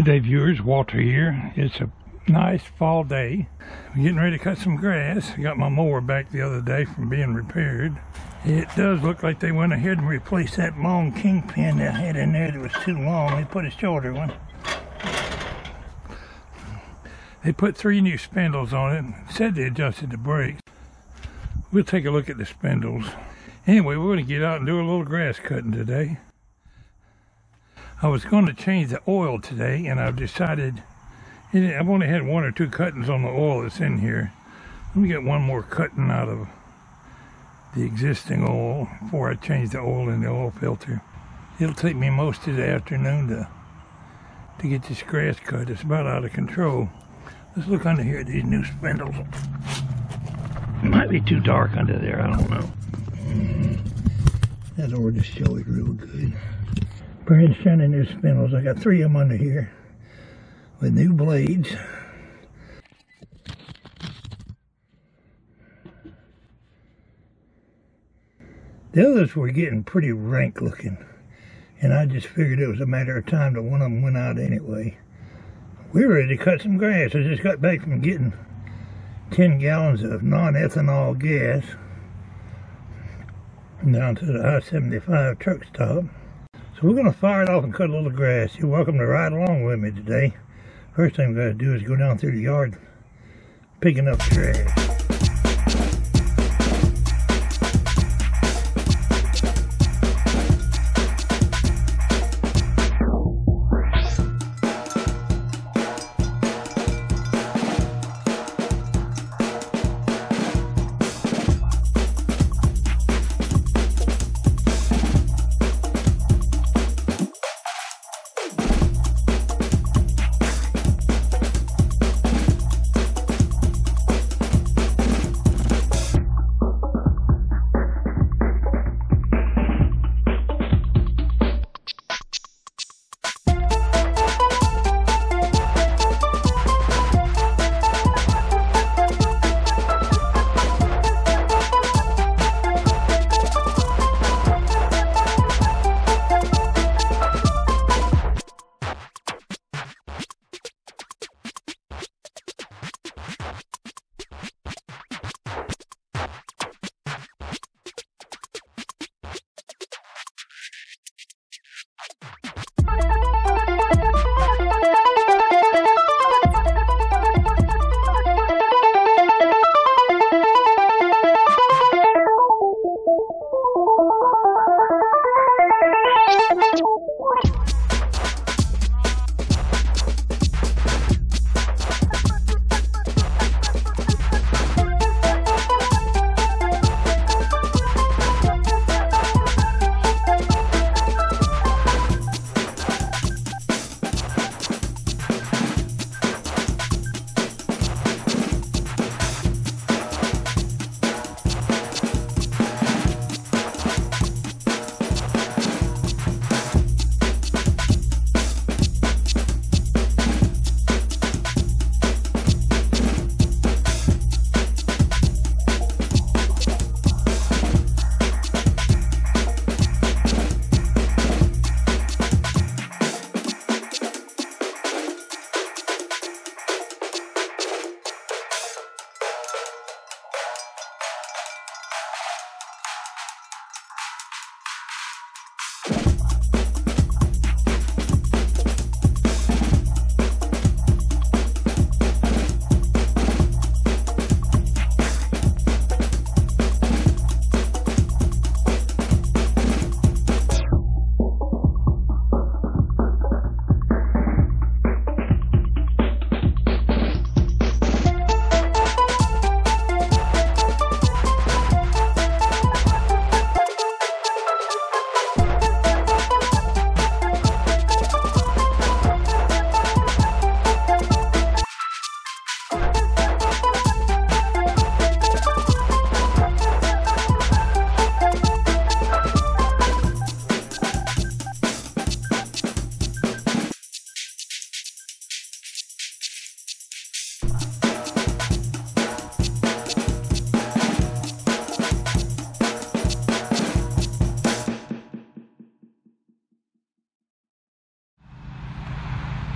Good day, viewers. Walter here. It's a nice fall day. I'm getting ready to cut some grass. I got my mower back the other day from being repaired. It does look like they went ahead and replaced that long kingpin that I had in there that was too long. They put a shorter one. They put three new spindles on it. Said they adjusted the brakes. We'll take a look at the spindles. Anyway, we're going to get out and do a little grass cutting today. I was going to change the oil today, and I've decided I've only had one or two cuttings on the oil that's in here. Let me get one more cutting out of the existing oil before I change the oil in the oil filter. It'll take me most of the afternoon to to get this grass cut. It's about out of control. Let's look under here at these new spindles. It might be too dark under there, I don't know. That ought to show it real good brand shining new spindles. I got three of them under here with new blades. The others were getting pretty rank looking. And I just figured it was a matter of time that one of them went out anyway. We're ready to cut some grass. I just got back from getting 10 gallons of non-ethanol gas down to the I-75 truck stop. So we're going to fire it off and cut a little grass. You're welcome to ride along with me today. First thing I'm going to do is go down through the yard picking up trash.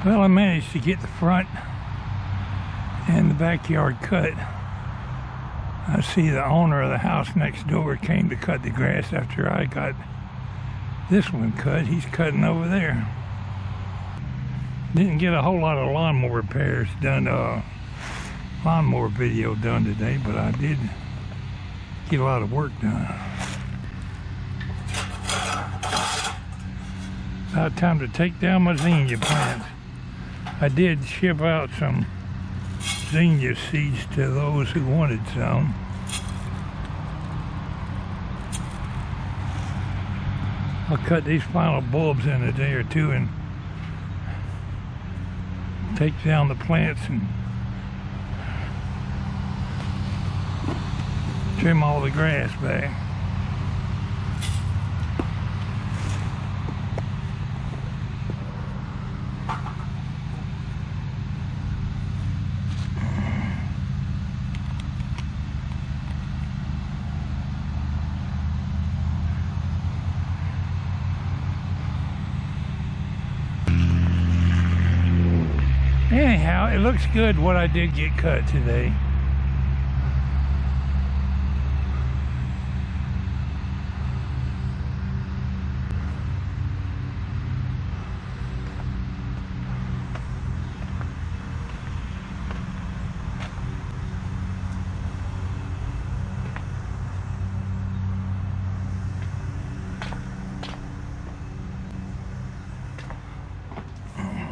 Well, I managed to get the front and the backyard cut. I see the owner of the house next door came to cut the grass after I got this one cut. He's cutting over there. Didn't get a whole lot of lawnmower repairs done, uh, lawnmower video done today, but I did get a lot of work done. About time to take down my zinnia plants. I did ship out some zinnia seeds to those who wanted some. I'll cut these final bulbs in a day or two and take down the plants and trim all the grass back. Anyhow, it looks good what I did get cut today.